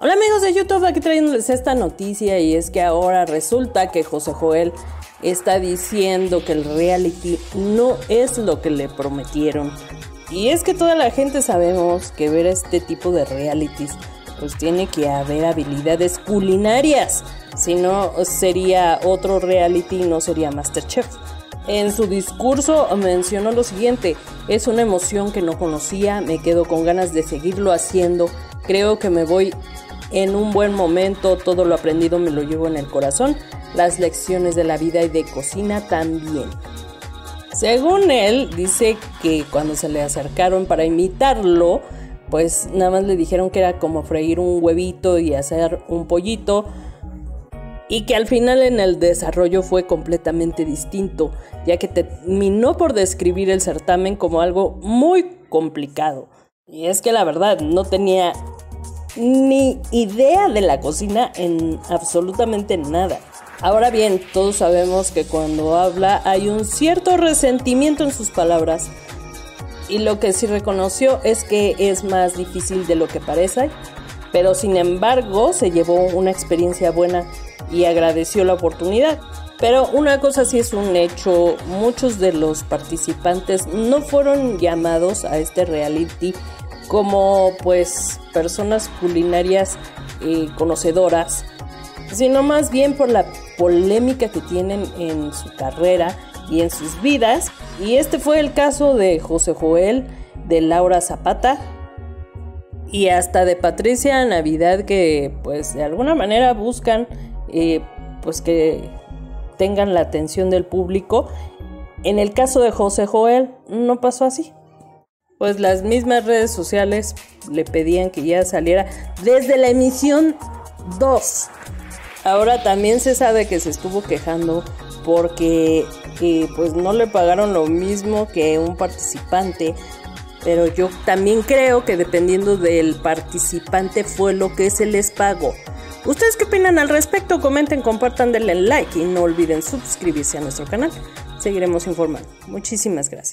Hola amigos de YouTube, aquí trayéndoles esta noticia y es que ahora resulta que José Joel está diciendo que el reality no es lo que le prometieron. Y es que toda la gente sabemos que ver este tipo de realities pues tiene que haber habilidades culinarias. Si no sería otro reality, no sería Masterchef. En su discurso mencionó lo siguiente, es una emoción que no conocía, me quedo con ganas de seguirlo haciendo, creo que me voy en un buen momento, todo lo aprendido me lo llevo en el corazón, las lecciones de la vida y de cocina también. Según él, dice que cuando se le acercaron para imitarlo, pues nada más le dijeron que era como freír un huevito y hacer un pollito, y que al final en el desarrollo fue completamente distinto, ya que terminó por describir el certamen como algo muy complicado. Y es que la verdad no tenía ni idea de la cocina en absolutamente nada. Ahora bien, todos sabemos que cuando habla hay un cierto resentimiento en sus palabras. Y lo que sí reconoció es que es más difícil de lo que parece, pero sin embargo se llevó una experiencia buena y agradeció la oportunidad. Pero una cosa sí es un hecho, muchos de los participantes no fueron llamados a este reality como pues personas culinarias eh, conocedoras, sino más bien por la polémica que tienen en su carrera y en sus vidas. Y este fue el caso de José Joel, de Laura Zapata y hasta de Patricia Navidad que pues de alguna manera buscan eh, pues que tengan la atención del público. En el caso de José Joel no pasó así. Pues las mismas redes sociales le pedían que ya saliera desde la emisión 2. Ahora también se sabe que se estuvo quejando porque pues no le pagaron lo mismo que un participante. Pero yo también creo que dependiendo del participante fue lo que se les pagó. ¿Ustedes qué opinan al respecto? Comenten, compartan, denle like y no olviden suscribirse a nuestro canal. Seguiremos informando. Muchísimas gracias.